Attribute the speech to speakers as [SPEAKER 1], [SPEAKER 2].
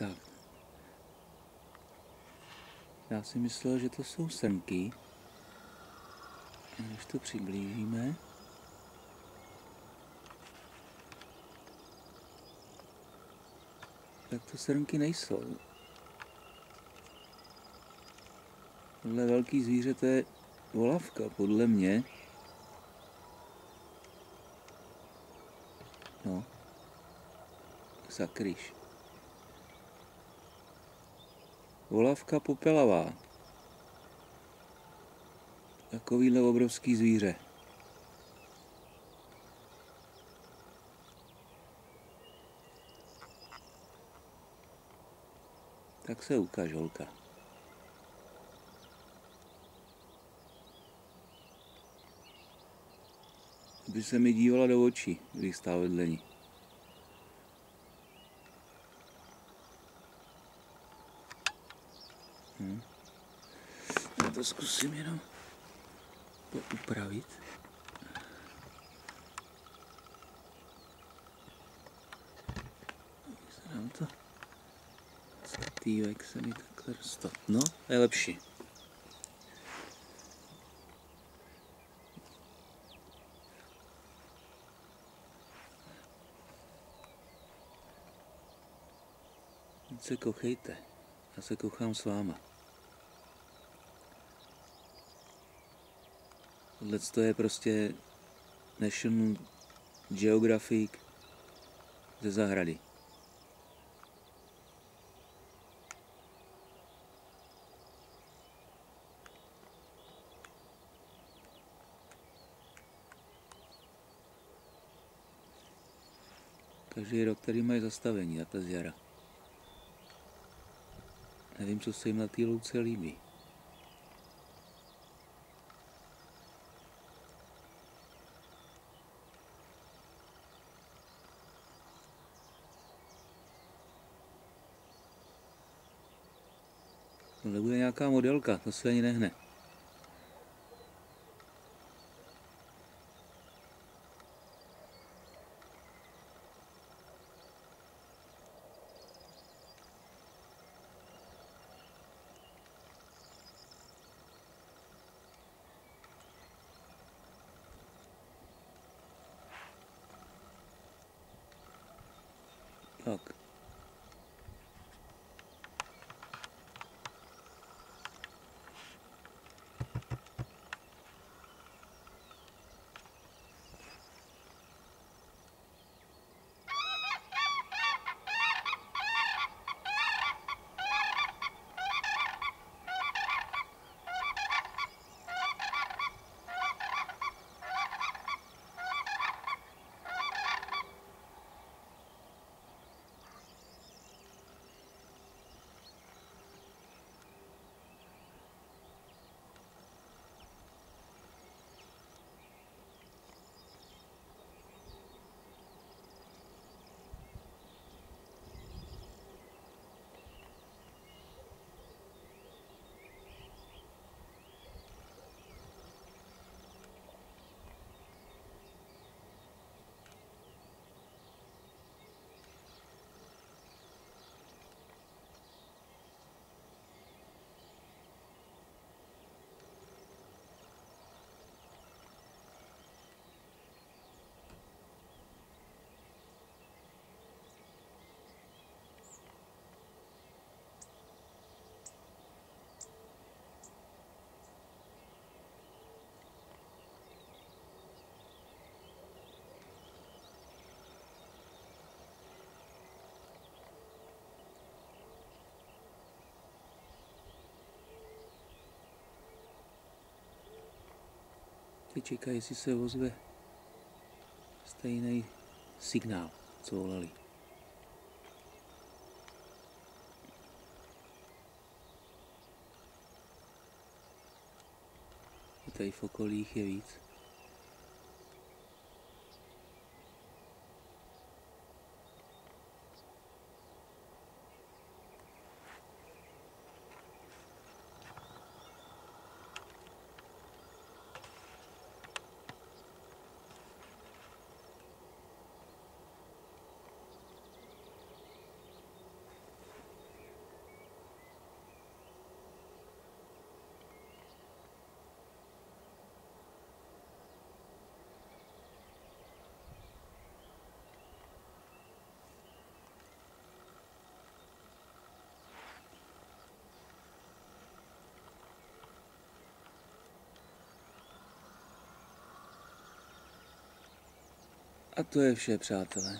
[SPEAKER 1] Tak. Já si myslel, že to jsou srnky. Když to přiblížíme. Tak to srnky nejsou. Tohle velký zvíře to je volavka, podle mě. No. Sakryš. Volavka popelavá. Takovýhle obrovský zvíře. Tak se ukáž, holka. By se mi dívala do očí, když stál vedle ní. Hm. Já to zkusím jenom upravit. Se to statývek se mi takhle dostat. No, je lepší. se kochejte. Já se kochám s váma. Tohle je prostě National Geographic ze zahrady. Každý rok tady mají zastavení, takhle z jara. Nevím, co se jim na té louce líbí. To bude nějaká modelka, to se ani nehne. Tak. Ty čekají, jestli se ozve stejný signál, co volali. Tady v okolích je víc. A to je vše, přátelé.